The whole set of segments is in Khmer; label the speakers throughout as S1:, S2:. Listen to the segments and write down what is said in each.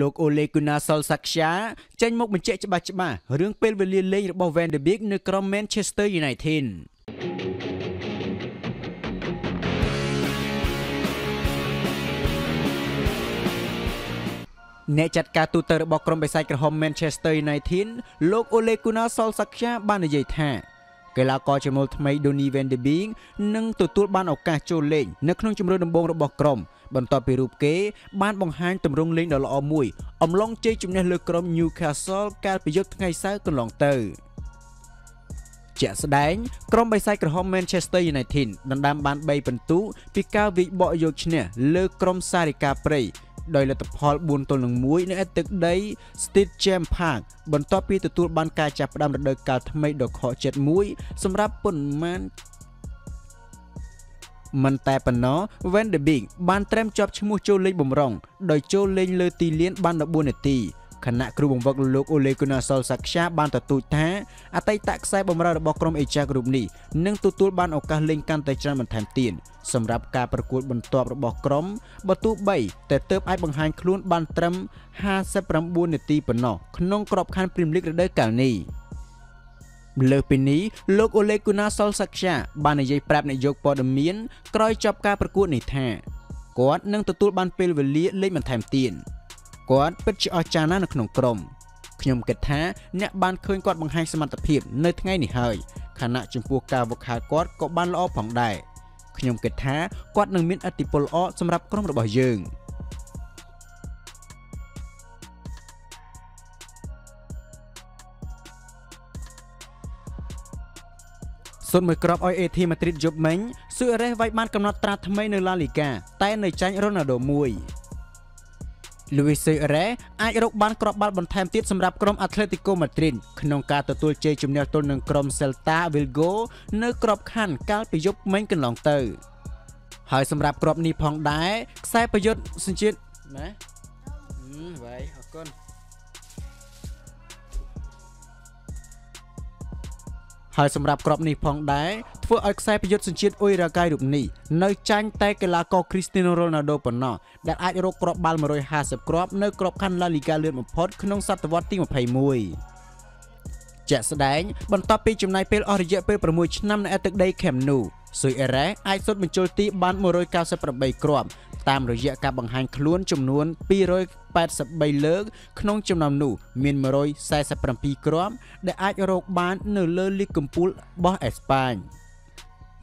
S1: លោកអូលេគូណាសុលសាក់យ៉ាចេញមកបញ្ជាក់ច្បាស់ច្បាស់រឿងពេលវេលាលេងរបស់ Van de Beek នៅក្រុម Manchester United អ្នកចាត់ការទូតរបស់ក្រុមបិសាចក្រហម Manchester United លោក Ole Gunnar Solskjaer បាននិយាយថាកីឡាករជាមុលថ្មី Donny van de Beek នឹងទទួលបានឱកាសចូលលេងនៅក្នុងជម្រើសដំបូងរបស់ក្រុម បន្ទាប់ពីរូបគេបានបង្ហាញទម្រង់លេងដ៏ល្អមួយ អំឡុងជ័យជំនះលើក្រុម Newcastle កាលពីយប់ថ្ងៃសៅរ៍កន្លងទៅជាក់ស្ដែងក្រុមបិសាចក្រហម Manchester United ដណ្ដើមបាន3ពិន្ទុពីការវិបកយកឈ្នះលើក្រុមសារិកាព្រៃដោយលទ្ធផល4ទល់នឹង1នៅឯទឹកដី Stade James Park បន្ទាប់ពីទទួលបានការចាប់ផ្ដើមរដូវកាលថ្មីដ៏ខកចិត្តមួយសម្រាប់ប៉ុន្មាន មិនតែប៉ុណ្ណោះ Van de Beek បានត្រឹមជាប់ឈ្មោះចូលលេងបំរុងដោយចូលលេងលើទីលានបាន14នាទីខណៈគ្រូបង្វឹកលោកអូលេកូណាសុលសាខ្យាបានទទូចថាអតីតខ្សែបម្រើរបស់ក្រុមអេចាគ្រូបនេះនឹងទទួលបានឱកាសលេងកាន់តែច្រើនបន្ថែមទៀតសម្រាប់ការប្រកួតបន្ទាប់របស់ក្រុមបើទោះបីតែទើបអាចបង្ហាញខ្លួនបានត្រឹម59នាទីប៉ុណ្ណោះក្នុងក្របខ័ណ្ឌព្រីមលីករដូវកាលនេះ លើពីនេះលោកអូលេគូណាសុលសាខ្យាបាននិយាយប្រាប់នាយកព័ត៌មានក្រោយចប់ការប្រកួតនេះថាគាត់នឹងទទួលបានពេលវេលាលេងបន្ថែមទៀតគាត់ពិតជាអស្ចារ្យណាស់នៅក្នុងក្រុមខ្ញុំគិតថាអ្នកបានឃើញគាត់បង្ហាញសមត្ថភាពនៅថ្ងៃនេះហើយខណៈចំពោះការវឹកហាត់គាត់ក៏បានល្អផងដែរខ្ញុំគិតថាគាត់នឹងមានអធិពលល្អសម្រាប់ក្រុមរបស់យើង សុនមួយគ្រាប់ឲ្យ AT Madrid យប់មិញស៊ូអេរ៉េសវាយបានកំណត់ត្រាថ្មីនៅ La Liga តែនៅចាញ់ Ronaldo មួយ Luis Suarez អាចរកបានគ្រាប់បាល់បន្ថែមទៀតសម្រាប់ក្រុម Atletico Madrid ក្នុងការទទួលជ័យជំនះទល់នឹងក្រុម Celta Vigo នៅក្របខ័ណ្ឌកាលពីយប់មិញកន្លងទៅហើយសម្រាប់គ្រាប់នេះផងដែរខ្សែប្រយុទ្ធសញ្ជាតិណាហឹមវ៉ៃអរគុណ ហើយសម្រាប់ក្របនេះផងដែរធ្វើឲ្យខ្សែប្រយុទ្ធសញ្ជាតិអ៊ុយរ៉ាកាយរូបនេះនៅចាញ់តែកីឡាករ Cristiano Ronaldo ប៉ុណ្ណោះដែលអាចរកគ្រាប់បាល់150គ្រាប់នៅក្របខ័ណ្ឌ La Liga លឿនបំផុតក្នុងសតវត្សទី21 ជាក់ស្ដែងបន្ទាប់ពីចំណាយពេលអស់រយៈពេល6ឆ្នាំនៅឯទឹកដី Camp Nou ស៊ុយអេរ៉េអាចសុទ្ធបញ្ចូលទីបាន198គ្រាប់តាមរយៈការបង្ហាញខ្លួនចំនួន283លើក ក្នុងចំណោមនោះមាន147គ្រាប់ដែលអាចរកបាននៅលើលីកកំពូលរបស់អេស្ប៉ាញ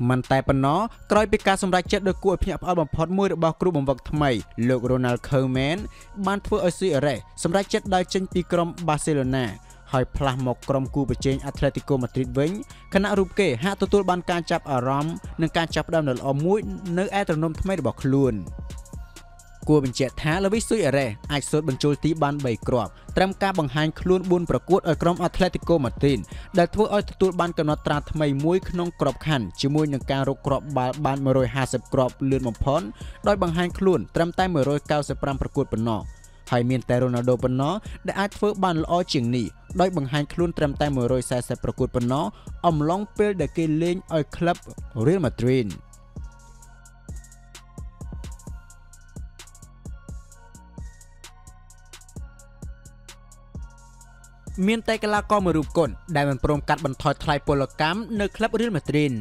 S1: មិនតែប៉ុណ្ណោះក្រោយពីការសម្រេចចិត្តដ៏គួរឲ្យភ្ញាក់ផ្អើលបំផុតមួយរបស់គ្រូបង្វឹកថ្មីលោក Ronald Koeman បានធ្វើឲ្យ Suarez សម្រេចចិត្តដើរចេញពីក្រុម Barcelona ហើយផ្លាស់មកក្រុមគូប្រជែង Atletico Madrid វិញខណៈរូបគេហាក់ទទួលបានការចាប់អារម្មណ៍និងការចាប់ផ្ដើមដ៏ល្អមួយនៅឯត្រនំថ្មីរបស់ខ្លួនគួរបញ្ជាក់ថាលវីសុយអេរ៉េអាចសូត្របញ្ចូលទីបាន3គ្រាប់ត្រឹមការបង្ហាញខ្លួន4ប្រកួតឲ្យក្រុម Atletico Madrid ដែលធ្វើឲ្យទទួលបានកំណត់ត្រាថ្មីមួយក្នុងក្របខ័ណ្ឌជាមួយនឹងការរកគ្រាប់បាល់បាន150គ្រាប់លឿនបំផុតដោយបង្ហាញខ្លួនត្រឹមតែ195ប្រកួតប៉ុណ្ណោះ ហើយមានតែ Ronaldo ប៉ុណ្ណោះដែលអាចធ្វើបានល្អជាងនេះដោយបង្ហាញខ្លួនត្រឹមតែ140ប្រកួតប៉ុណ្ណោះអំឡុងពេលដែលគេលេងឲ្យក្លឹប Real Madrid មានតែកីឡាករមួយរូបគត់ដែលមិនព្រមកាត់បន្ថយថ្លៃពលកម្មនៅក្លឹប Real Madrid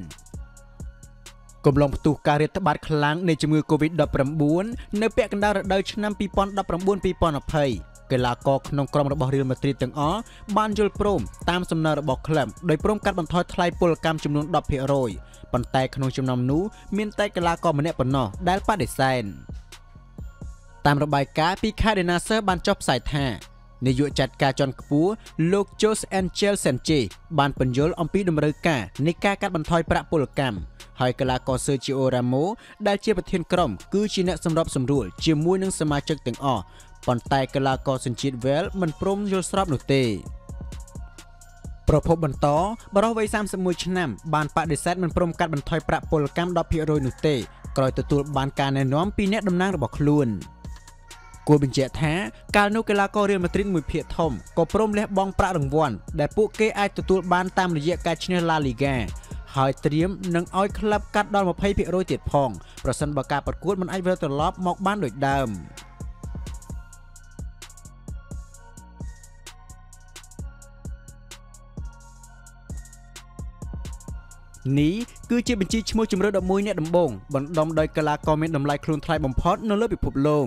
S1: កំឡុងផ្ទុះការរាតត្បាតខ្លាំងនៃជំងឺ Covid-19 នៅពាក់កណ្ដាលរដូវឆ្នាំ2019-2020កីឡាករក្នុងក្រុមរបស់ Real Madrid ទាំងអស់បានយល់ព្រមតាមសំណើរបស់ក្លឹបដោយព្រមកាត់បន្ថយថ្លៃពលកម្មចំនួន10%ប៉ុន្តែក្នុងចំណោមនោះមានតែកីឡាករម្នាក់ប៉ុណ្ណោះដែលបដិសេធតាមរបាយការណ៍ពី Cadenaser បានចុះផ្សាយថានាយកចាត់ការជាន់ខ្ពស់លោក Jose Angel Sanchez បានបញ្យល់អំពីតម្រូវការនៃការកាត់បន្ថយប្រាក់ពលកម្ម ហើយកីឡាករ Sergio Ramos ដែលជាប្រធានក្រុមគឺជាអ្នកសម្របសម្រួលជាមួយនឹងសមាជិកទាំងអស់ប៉ុន្តែកីឡាករសញ្ជាតិ Wales មិនព្រមយល់ស្របនោះទេប្រពន្ធបន្តបរិះវ័យ31ឆ្នាំបានបដិសេធមិនព្រមកាត់បន្ថយប្រាក់ពលកម្ម10%នោះទេក្រោយទទួលបានការណែនាំពីអ្នកតំណាងរបស់ខ្លួន។គួរបញ្ជាក់ថាកាលនោះកីឡាកររៀលម៉ាឌ្រីតមួយភាគធំក៏ព្រមលះបង់ប្រាក់រង្វាន់ដែលពួកគេអាចទទួលបានតាមរយៈការឈ្នះ La Liga ហើ ហើយត្រៀមនឹងឲ្យក្លឹបកាត់ដល់20%ទៀតផងប្រសិនបើការប្រកួតមិនអាចវិលត្រឡប់មកបានដូចដើមនេះគឺជាបញ្ជីឈ្មោះជម្រើស11អ្នកដំបូងបណ្ដុំដោយកីឡាករមានតម្លៃខ្លួនថ្លៃបំផុតនៅលើពិភពលោក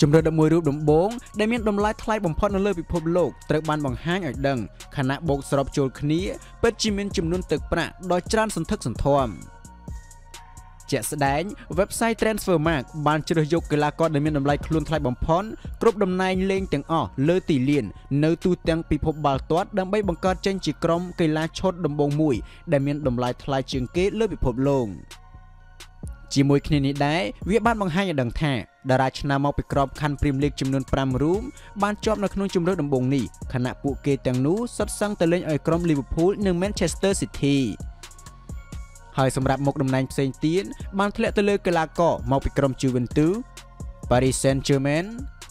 S1: ជម្រើស11រូបដំបូងដែលមានតម្លៃថ្លៃបំផុតនៅលើពិភពលោកត្រូវបានបង្ហាញឲ្យដឹងខណៈបូកសរុបចូលគ្នាពិតជាមានចំនួនទឹកប្រាក់ដ៏ច្រើនសន្ធឹកសន្ធាប់ជាក់ស្ដែង website Transfermarkt បានជ្រើសយកកីឡាករដែលមានតម្លៃខ្លួនថ្លៃបំផុតគ្រប់តំណែងលេងទាំងអស់លើទីលាន នៅទូទាំងពិភពបាល់ទាត់ដើម្បីបង្កើតចេញជាក្រុមកីឡាឈុតដំបូងមួយដែលមានតម្លៃថ្លៃជាងគេលើពិភពលោក ជាមួយគ្នានេះដែរវាបានបង្ហាញឲ្យដឹងថាតារាឆ្នាំមកពីក្របខ័ណ្ឌព្រីមលីកចំនួន5រូបបានជាប់នៅក្នុងជម្រើសដំបូងនេះខណៈពួកគេទាំងនោះសុទ្ធសឹងទៅលេងឲ្យក្រុម Liverpool និង Manchester City ហើយសម្រាប់មុខតំណែងផ្សេងទៀតបានធ្លាក់ទៅលើកីឡាករមកពីក្រុម Juventus Paris Saint-Germain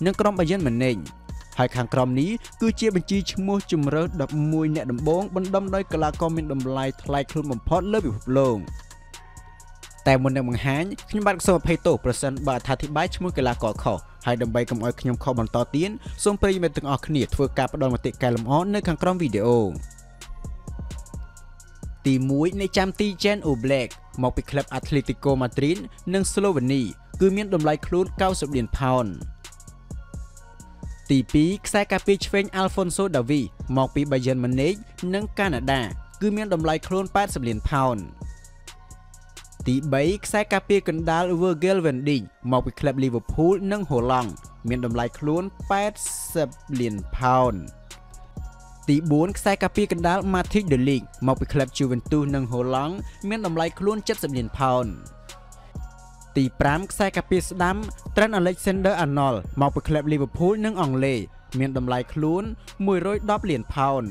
S1: និងក្រុម Bayern Munich ហើយខាងក្រោមនេះគឺជាបញ្ជីឈ្មោះជម្រើស11អ្នកដំបូងបណ្ដុំដោយកីឡាករមានតម្លៃថ្លៃខ្លួនបំផុតលើពិភពលោក តែមុននឹងបង្ហាញខ្ញុំបាទសូមអភ័យទោសប្រសិនបើអត្ថាធិប្បាយឈ្មោះកីឡាករខុសហើយដើម្បីកុំឲ្យខ្ញុំខុសបន្តទៀតសូមប្រិយមិត្តទាំងអស់គ្នាធ្វើការផ្ដល់មតិកែលម្អនៅខាងក្រោមវីដេអូទី1នៃចាំទី Jen Oblak មកពីក្លឹប Atletico Madrid និង Slovenia គឺមានតម្លៃខ្លួន90លានផោនទី2ខ្សែការពារឆ្វេង Alfonso Davies មកពី Bayern Munich និងកាណាដាគឺមានតម្លៃខ្លួន80លានផោន ទី3ខ្សែការពារកណ្ដាល Virgil van Dijk មកពីក្លឹប Liverpool និងហូឡង់មានតម្លៃខ្លួន80លានផោនទី4ខ្សែការពារកណ្ដាល Matic De Ligt មកពីក្លឹប Juventus និងហូឡង់មានតម្លៃខ្លួន70លានផោនទី5ខ្សែការពារស្ដាំ Trent Alexander-Arnold មកពីក្លឹប Liverpool និងអង់គ្លេសមានតម្លៃខ្លួន110លានផោន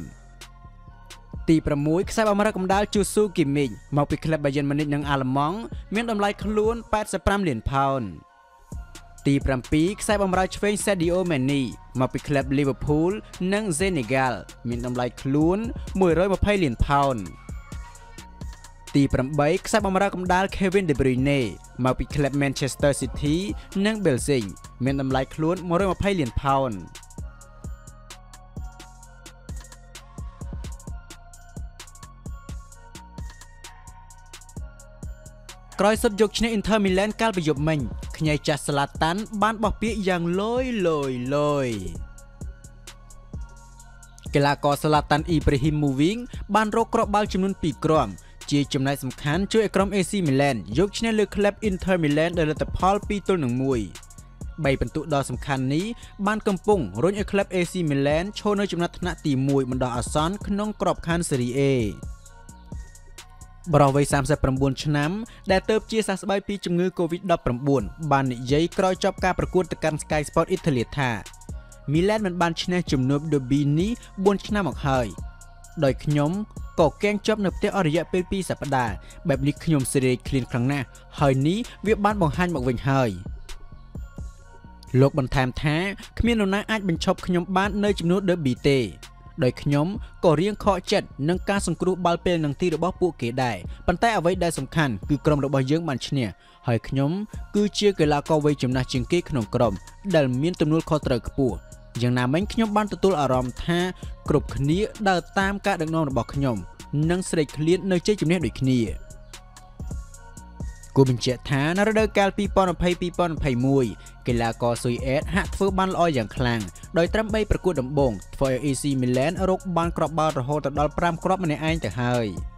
S1: ទី6ខ្សែបម្រើកម្ដាល Chusu Kimmich មកពីក្លឹប Bayern Munich និងអាល្លឺម៉ង់មានតម្លៃខ្លួន85លានផោនទី7ខ្សែបម្រើឆ្វេង Sadio Mane មកពីក្លឹប Liverpool និង Senegal មានតម្លៃខ្លួន120លានផោនទី8ខ្សែបម្រើកម្ដាល Kevin De Bruyne មកពីក្លឹប Manchester City និង Belgium មានតម្លៃខ្លួន120លានផោន ក្រោយសុទ្ធយកឈ្នះ Inter Milan កាលពីយប់មិញខ្ញីចាស់ Zlatan បានបោះពាក្យយ៉ាងលយលយលយកីឡាករ Zlatan Ibrahimovic បានរកគ្រាប់បាល់ចំនួន2គ្រាប់ជាចំណែកសំខាន់ជួយឲ្យក្រុម AC Milan យកឈ្នះលើក្លឹប Inter Milan ដោយលទ្ធផល2ទល់នឹង1បីពិន្ទុដ៏សំខាន់នេះបានកំពុងរុញឲ្យក្លឹប AC Milan ឈរនៅចំណាត់ថ្នាក់ទី1បណ្ដោះអាសន្នក្នុងក្របខ័ណ្ឌ Serie A បរិវ័យ39ឆ្នាំដែលទៅជាសះស្បើយពីជំងឺ Covid-19 បាននិយាយក្រោយចប់ការប្រកួតទៅកាន់ Sky Sport Italia ថាមីឡែនមិនបានឈ្នះជំនួប Derby នេះ4ឆ្នាំមកហើយដោយខ្ញុំក៏កៀងជាប់នៅផ្ទះអស់រយៈពេល2សប្តាហ៍បែបនេះខ្ញុំស្រេកឃ្លានខ្លាំងណាស់ហើយនេះវាបានបង្ហាញមកវិញហើយលោកបន្ថែមថាគ្មាននរណាអាចបញ្ឈប់ខ្ញុំបាននៅចំនួន Derby ទេ ដោយខ្ញុំក៏រៀងខកចិត្តនឹងការសង្គ្រោះបាល់ពេលនឹងទីរបស់ពួកគេដែរប៉ុន្តែអ្វីដែលសំខាន់គឺក្រុមរបស់យើងបានឈ្នះហើយខ្ញុំគឺជាកីឡាករវ័យចំណាស់ជាងគេក្នុងក្រុមដែលមានទំនួលខុសត្រូវខ្ពស់យ៉ាងណាមិញខ្ញុំបានទទួលអារម្មណ៍ថាគ្រប់គ្នាដើរតាមការដឹកនាំរបស់ខ្ញុំនិងស្រេកឃ្លាននៅជ័យជំនះដូចគ្នា គួរបញ្ជាក់ថានៅរដូវកាល2020-2021កីឡាករស៊ុយអេតហាក់ធ្វើបានល្អយ៉ាងខ្លាំងដោយត្រឹម3ប្រកួតដំបូងធ្វើឲ្យ AC Milan រកបានគ្រាប់បាល់រហូតដល់5គ្រាប់ម្នាក់ឯងទៅហើយ។